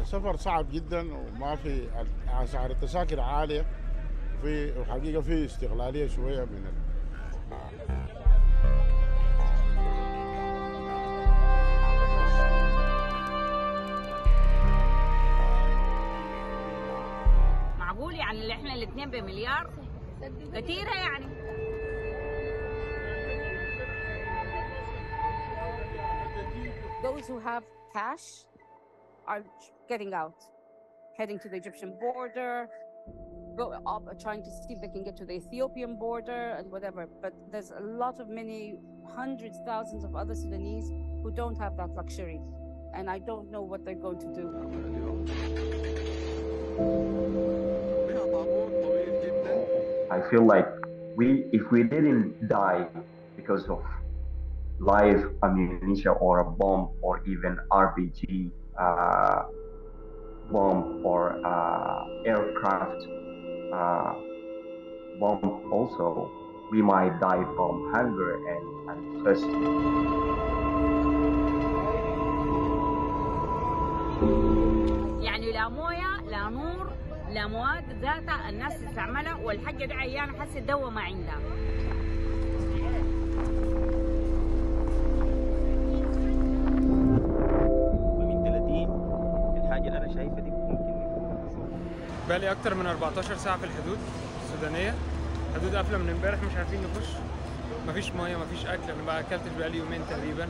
السفر صعب جدا وما في أسعار التذاكر عالية. وفي الحقيقة في استغلالية شوية من يعني اللي احنا الاثنين بمليار كتيرة يعني Those who have cash are getting out, heading to the Egyptian border, go up, trying to see if they can get to the Ethiopian border and whatever. But there's a lot of many hundreds, thousands of other Sudanese who don't have that luxury. And I don't know what they're going to do. I feel like we, if we didn't die because of live ammunition or a bomb or even RPG uh, bomb or uh, aircraft uh, bomb also, we might die from hunger and, and thirst. يعني لا مويه لا نور لا مواد ذاتها الناس تستعملها والحاجة دي عيانة حاسة دواء ما عندها من 30 الحاجة اللي أنا شايفها دي ممكن يكون بقالي أكتر من 14 ساعة في الحدود السودانية. حدود قافلة من امبارح مش عارفين نخش. مفيش مية مفيش أكل. أنا بقى اكلت بقالي يومين تقريبا.